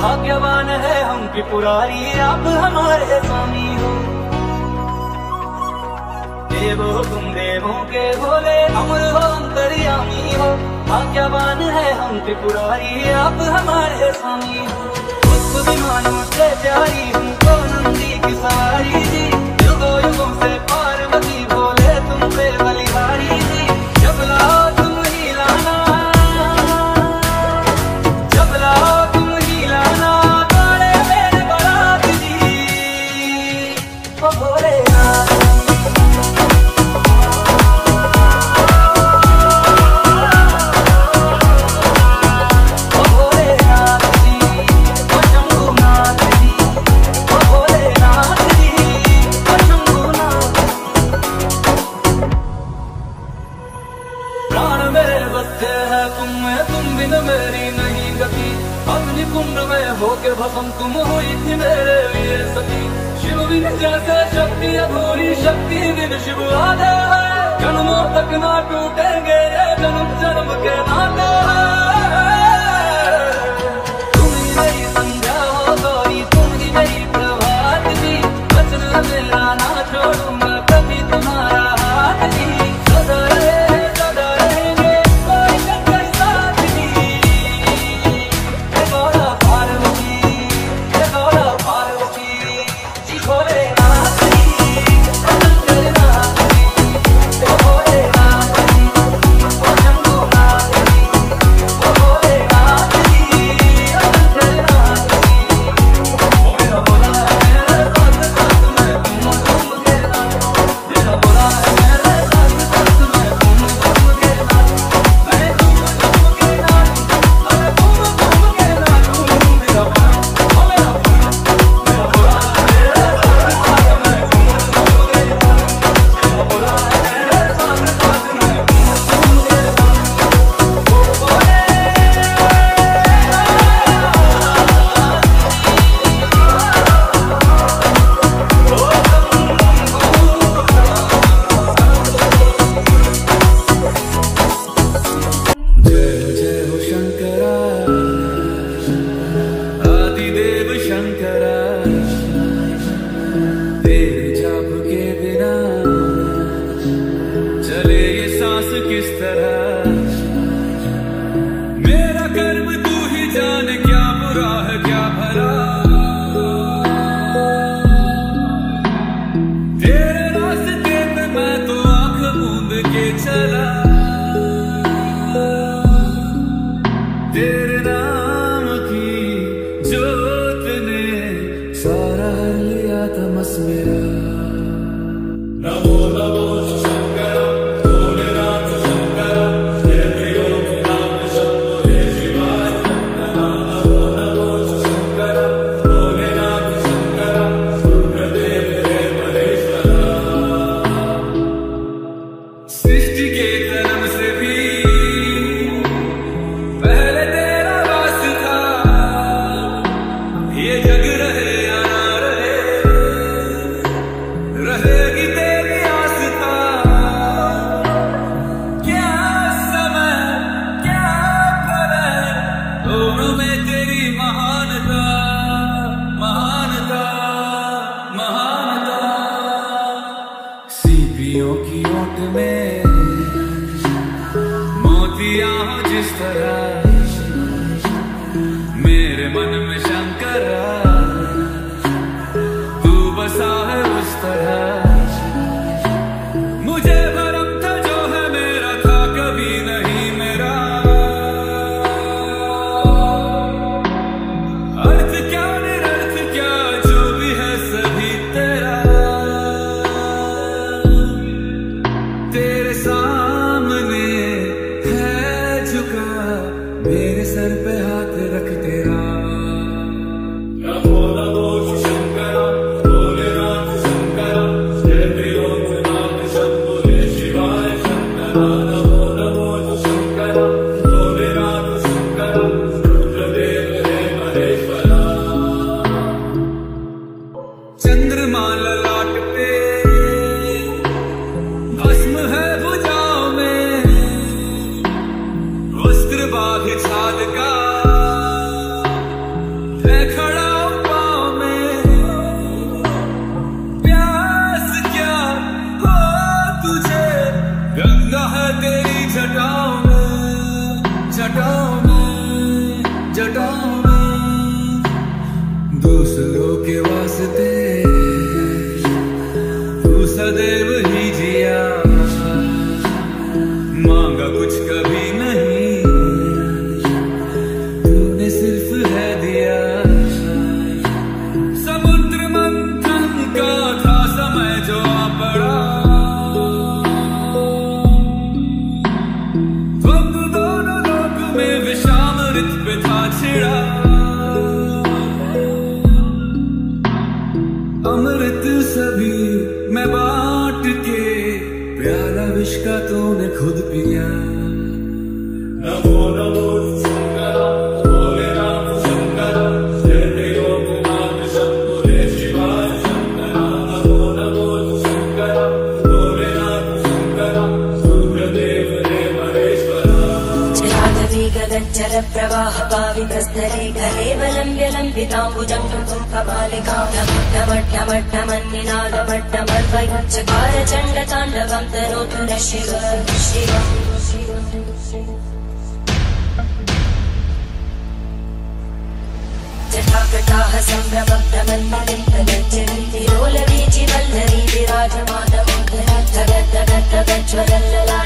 भाग्यवान है हम की पुरारी, आप हमारे स्वामी हो। देवो तुम देवों के बोले अमर हो, अंतरियामी हो। भाग्यवान है हम की पुरारी, आप हमारे स्वामी हो। खुद विमानों से प्यारी, हमको नंदी की सारी जी युगो युगों से मेरी नहीं गति। अपनी कुंड में होके भसम तुम हुई थी मेरे लिए सती। शिव बिन जैसे शक्ति, अधूरी शक्ति, बिन शिव आदे है। जन्मों तक ना टूटेंगे ये जन्म जन्म के नाते है। पावितस्थले कलेवलम्ब्य लम्बिताम्बुजङ्गम् कपालिकामट्टमट्टमन्निनादमट्टमर्वयुञ्चकार चण्डताण्डवं तनोतु न शिव शिव जटाकटाः सम्भ्रमब्धमन्मलिन्दलज्जरीतिरोलवीचि वल्लरी विराजमानमोदरा तगद्दगद्दगज्ज्वलल्लला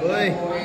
对